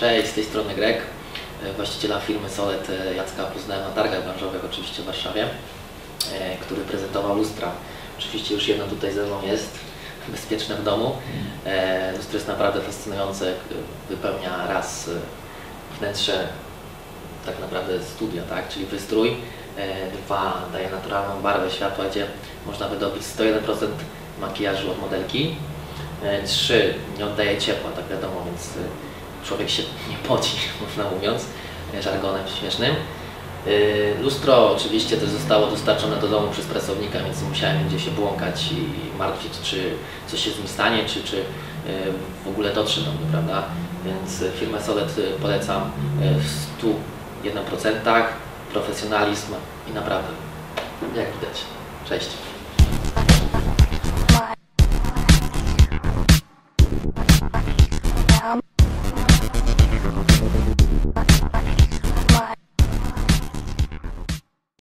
Cześć, z tej strony Greg, e, właściciela firmy Solet e, Jacka poznałem na targach branżowych oczywiście w Warszawie, e, który prezentował lustra. Oczywiście już jedno tutaj ze mną jest, bezpieczne w domu. Lustro jest naprawdę fascynujące, wypełnia raz wnętrze tak naprawdę studia, tak? czyli wystrój, dwa daje naturalną barwę światła, gdzie można wydobyć 101% makijażu od modelki, Trzy, nie oddaje ciepła, tak wiadomo, więc człowiek się nie poci, można mówiąc, e, żargonem śmiesznym. Y, Lustro oczywiście też zostało dostarczone do domu przez pracownika, więc musiałem gdzieś się błąkać i martwić, czy coś się z nim stanie, czy, czy y, w ogóle dotrze do mnie, prawda? Więc firmę Solet polecam w 101%, profesjonalizm i naprawdę, jak widać. Cześć. Down. Thank you.